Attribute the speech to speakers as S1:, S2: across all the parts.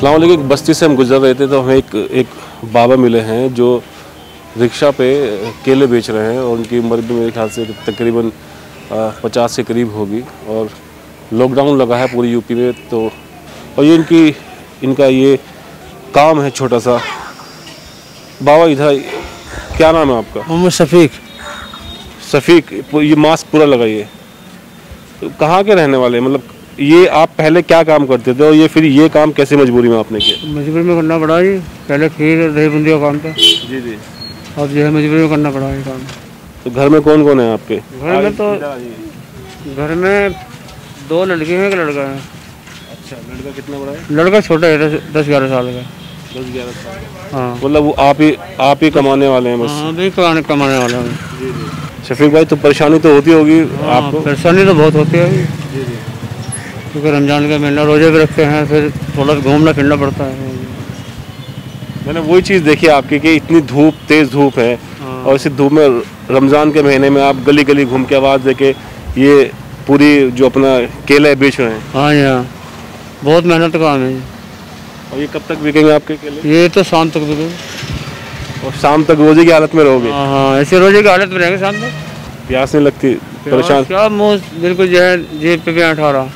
S1: अस्सलाम वालेकुम बस्ती से हम गुजर रहे थे तो हमें एक एक बाबा मिले हैं जो रिक्शा पे केले बेच रहे हैं और उनकी उम्र भी मेरे ख्याल से तकरीबन पचास के करीब होगी और लॉकडाउन लगा है पूरी यूपी में तो और ये इनकी इनका ये काम है छोटा सा। बाबा इधर क्या नाम है आपका?
S2: मोहम्मद शफीक।
S1: शफीक ये मास्क पूरा लगाइए। कहाँ के रहने वाले हैं? मतलब ये आप पहले क्या काम करते थे और ये फिर ये काम कैसे मजबूरी में आपने किया?
S2: मजबूरी में करना पड़ा जी पहले खीर दही बूंदी का काम था।
S1: जी जी।
S2: अब जो है मजबूरी में करना पड़ा ये काम।
S1: तो घर में कौन कौन है आपके?
S2: घर में तो घर में दो लड़के हैं एक लड़का है।
S1: अच्छा लड़का कितना बड़ा है?
S2: लड़का छोटा है दस ग्यारह साल का।
S1: दस ग्यारह साल
S2: हाँ।
S1: मतलब वो आप ही आप ही कमाने वाले हैं बस।
S2: हाँ कमाने कमाने वाला हूँ।
S1: शफीक भाई तो परेशानी तो होती होगी
S2: हाँ,
S1: आपको।
S2: परेशानी तो बहुत होती है। क्योंकि रमज़ान का महीना रोज़े भी रखते हैं फिर थोड़ा घूमना फिरना पड़ता है।
S1: मैंने वही चीज़ देखी आपकी कि इतनी धूप तेज़ धूप है
S2: हाँ।
S1: और इसी धूप में रमज़ान के महीने में आप गली गली घूम के आवाज़ दे के ये पूरी जो अपना केले बेच रहे हैं।
S2: हाँ जी हाँ। बहुत मेहनत का काम है
S1: और ये कब तक बिकेंगे आपके केले?
S2: ये तो शाम तक भी
S1: और शाम तक रोज़े की हालत में रहोगे?
S2: हाँ हाँ। ऐसे रोज़े की हालत में रहेंगे शाम तक?
S1: प्यास नहीं लगती? परेशान?
S2: क्या मुँह बिल्कुल जो है जेब पे भी अठा रहा।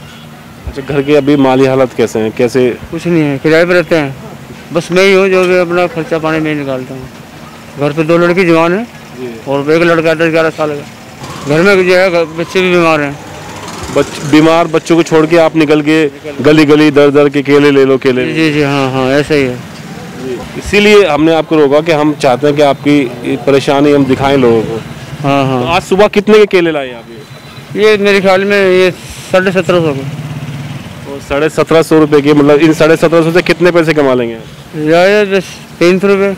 S1: अच्छा घर की अभी माली हालत कैसे हैं? कैसे
S2: कुछ नहीं है किराए पर रहते हैं। बस मैं ही हूँ जो भी अपना खर्चा पानी में निकालता हूँ। घर पे दो लड़की जवान है और एक लड़का दस ग्यारह साल का। घर में जो है बच्चे भी बीमार हैं।
S1: बच, बीमार बच्चों को छोड़ के आप निकल के गली गली दर दर के केले ले लो केले
S2: जी जी हाँ हाँ ऐसा ही है।
S1: इसीलिए हमने आपको रोका कि हम चाहते हैं कि आपकी परेशानी हम दिखाएँ लोगों को।
S2: हाँ हाँ।
S1: तो आज सुबह कितने के केले लाए आप ये?
S2: ये मेरे ख्याल में ये साढ़े सत्रह सौ का।
S1: साढ़े सत्रह सौ रुपये की मतलब इन साढ़े सत्रह सौ से कितने पैसे कमा लेंगे?
S2: तीन सौ रुपये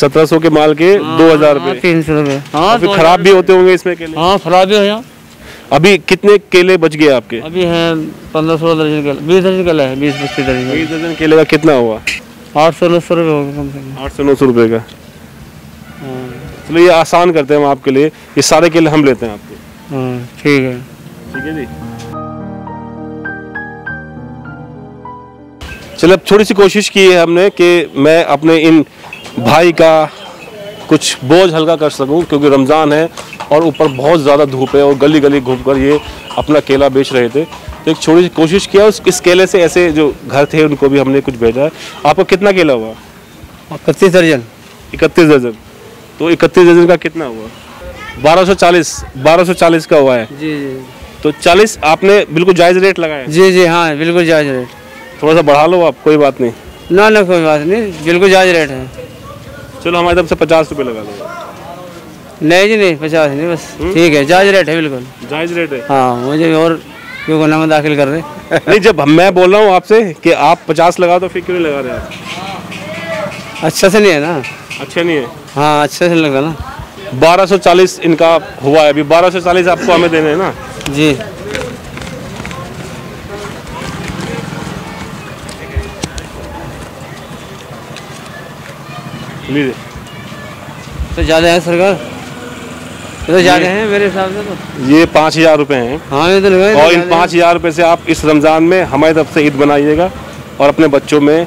S1: सत्रह सौ के माल के दो हज़ार
S2: हाँ,
S1: रुपये
S2: तीन सौ रुपये हाँ
S1: फिर खराब भी होते होंगे इसमें केले।
S2: हाँ खराब भी है
S1: अभी कितने केले बच गए आपके?
S2: अभी हैं पंद्रह सोलह दर्जन का बीस दर्जन का है बीस पच्चीस दर्जन
S1: बीस दर्जन केले का कितना हुआ?
S2: आठ सौ नौ सौ रुपये होगा कम से कम।
S1: आठ सौ नौ सौ रुपये का।
S2: हाँ
S1: चलो ये आसान करते हैं हम आपके लिए। ये सारे केले हम लेते हैं आपके।
S2: हाँ ठीक है।
S1: ठीक है जी। चलो अब थोड़ी सी कोशिश की है हमने कि मैं अपने इन भाई का कुछ बोझ हल्का कर सकूँ क्योंकि रमज़ान है और ऊपर बहुत ज़्यादा धूप है और गली गली घूमकर ये अपना केला बेच रहे थे। तो एक छोटी सी कोशिश किया उस इस केले से ऐसे जो घर थे उनको भी हमने कुछ भेजा है। आपको कितना केला हुआ?
S2: इकतीस दर्जन।
S1: इकतीस दर्जन। तो इकतीस दर्जन का कितना हुआ? बारह सौ चालीस बारह सौ चालीस का हुआ है।
S2: जी जी।
S1: तो चालीस आपने बिल्कुल जायज़ रेट लगाया
S2: जी जी हाँ बिल्कुल जायज़ रेट।
S1: थोड़ा सा बढ़ा लो आप कोई बात नहीं।
S2: ना ना कोई बात नहीं बिल्कुल जायज़ रेट है।
S1: चलो हमारी तरफ़ से पचास रुपये लगा दो
S2: नहीं जी नहीं पचास नहीं बस ठीक है जायज़ रेट है बिल्कुल।
S1: जायज़ रेट है।
S2: हाँ मुझे और क्यों करना में दाखिल कर रहे
S1: नहीं जब मैं बोल रहा हूँ आपसे कि आप पचास लगा तो फिर क्यों लगा रहे आप?
S2: अच्छा से नहीं है ना?
S1: अच्छा नहीं है।
S2: हाँ अच्छे से लगा ना।
S1: बारह सौ चालीस इनका हुआ है अभी बारह सौ चालीस आपको हमें देने हैं ना?
S2: जी।
S1: लीजिए
S2: तो ज़्यादा है सरकार? तो ज़्यादा है मेरे हिसाब से तो।
S1: ये पाँच हज़ार रुपये हैं।
S2: हाँ ये तो लगा
S1: और इन पाँच हज़ार रुपये से आप इस रमज़ान में हमारी तरफ़ से ईद बनाइएगा और अपने बच्चों में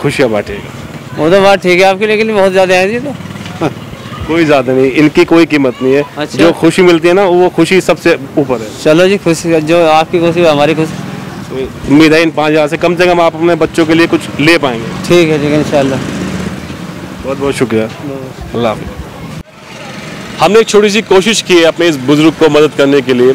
S1: खुशियाँ बांटिएगा।
S2: वो तो बात ठीक है आपकी लेकिन बहुत ज़्यादा है जी तो।
S1: कोई ज़्यादा नहीं इनकी कोई कीमत नहीं है।
S2: अच्छा।
S1: जो खुशी मिलती है ना वो खुशी सबसे ऊपर है।
S2: चलो जी खुशी जो आपकी खुशी हमारी खुशी।
S1: तो उम्मीद है इन पाँच हज़ार से कम से कम आप अपने बच्चों के लिए कुछ ले पाएँगे।
S2: ठीक है ठीक है इंशाल्लाह।
S1: बहुत बहुत शुक्रिया। अल्लाह हमने एक छोटी सी कोशिश की है अपने इस बुज़ुर्ग को मदद करने के लिए।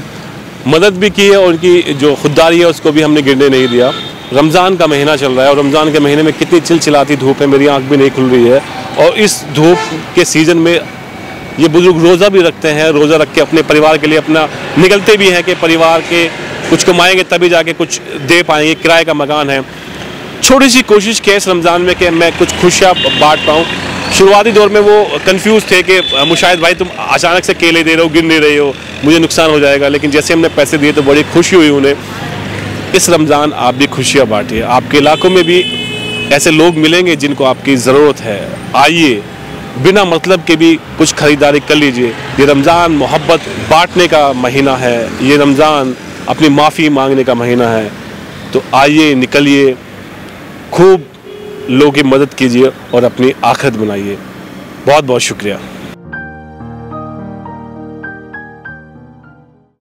S1: मदद भी की है और उनकी जो खुददारी है, उसको भी हमने गिरने नहीं दिया। रमज़ान का महीना चल रहा है और रमज़ान के महीने में कितनी चिलचिलाती धूप है, मेरी आँख भी नहीं खुल रही है। और इस धूप के सीज़न में ये बुज़ुर्ग रोज़ा भी रखते हैं, रोज़ा रख के अपने परिवार के लिए अपना निकलते भी हैं कि परिवार के कुछ कमाएँगे तभी जाके कुछ दे पाएँगे, किराए का मकान है। छोटी सी कोशिश की है इस रमज़ान में कि मैं कुछ खुशियाँ बांट पाऊँ। शुरुआती दौर में वो कंफ्यूज थे कि मुशाहिद भाई, तुम अचानक से केले दे रहे हो, गिन नहीं रहे हो, मुझे नुकसान हो जाएगा। लेकिन जैसे हमने पैसे दिए तो बड़ी खुशी हुई उन्हें। इस रमज़ान आप भी खुशियाँ बांटिए। आपके इलाकों में भी ऐसे लोग मिलेंगे जिनको आपकी ज़रूरत है। आइए, बिना मतलब के भी कुछ खरीदारी कर लीजिए। ये रमज़ान मोहब्बत बांटने का महीना है। ये रमज़ान अपनी माफ़ी मांगने का महीना है। तो आइए, निकलिए। खूब लोगों की मदद कीजिए और अपनी आखिरत बनाइए। बहुत बहुत शुक्रिया।